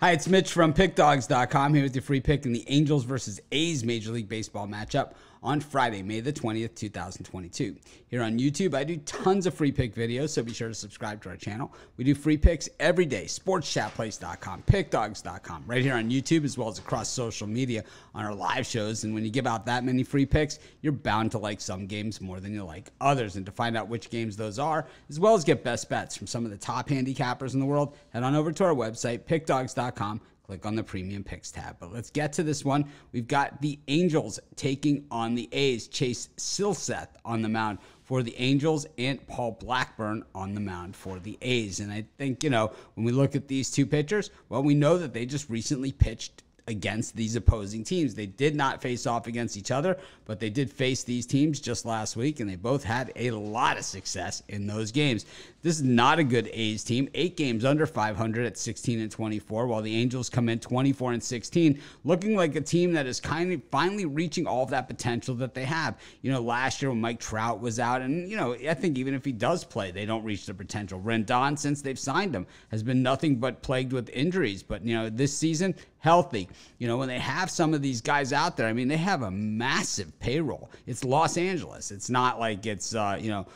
Hi, it's Mitch from PickDawgz.com here with your free pick in the Angels versus A's Major League Baseball matchup on Friday, May the 20th, 2022. Here on YouTube, I do tons of free pick videos, so be sure to subscribe to our channel. We do free picks every day, sportschatplace.com, pickdawgz.com, right here on YouTube, as well as across social media on our live shows. And when you give out that many free picks, you're bound to like some games more than you like others. And to find out which games those are, as well as get best bets from some of the top handicappers in the world, head on over to our website, pickdawgz.com click on the premium picks tab. But let's get to this one. We've got the Angels taking on the A's. Chase Silseth on the mound for the Angels and Paul Blackburn on the mound for the A's. And I think, you know, when we look at these two pitchers, well, we know that they just recently pitched against these opposing teams. They did not face off against each other, but they did face these teams just last week, and they both had a lot of success in those games. This is not a good A's team. Eight games under 500 at 16 and 24, while the Angels come in 24 and 16, looking like a team that is kind of finally reaching all of that potential that they have. You know, last year when Mike Trout was out, and you know, I think even if he does play, they don't reach the potential. Rendon, since they've signed him, has been nothing but plagued with injuries. But you know, this season healthy. You know, when they have some of these guys out there, I mean, they have a massive payroll. It's Los Angeles. It's not like it's, uh, you know,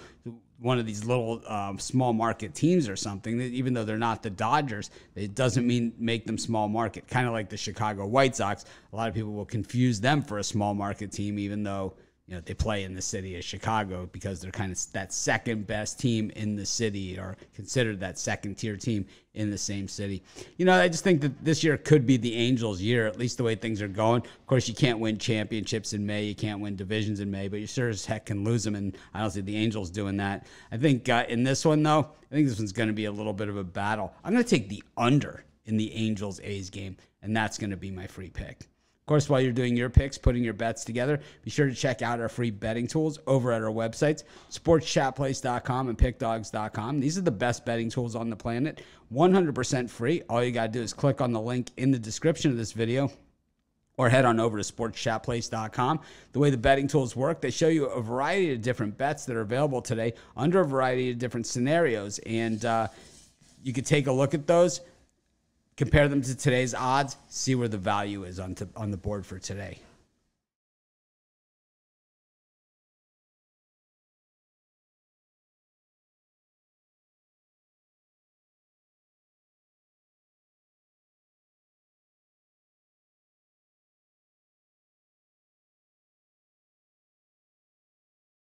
one of these little um, small market teams or something. Even though they're not the Dodgers, it doesn't mean make them small market. Kind of like the Chicago White Sox. A lot of people will confuse them for a small market team, even though you know they play in the city of Chicago because they're kind of that second best team in the city or considered that second tier team in the same city. You know, I just think that this year could be the Angels' year, at least the way things are going. Of course, you can't win championships in May, you can't win divisions in May, but you sure as heck can lose them, and I don't see the Angels doing that. I think uh, in this one though, I think this one's going to be a little bit of a battle. I'm going to take the under in the Angels A's game, and that's going to be my free pick. Of course, while you're doing your picks, putting your bets together, be sure to check out our free betting tools over at our websites, sportschatplace.com and pickdawgz.com. These are the best betting tools on the planet, 100% free. All you got to do is click on the link in the description of this video or head on over to sportschatplace.com. The way the betting tools work, they show you a variety of different bets that are available today under a variety of different scenarios. And uh, you can take a look at those compare them to today's odds, see where the value is on, to, on the board for today.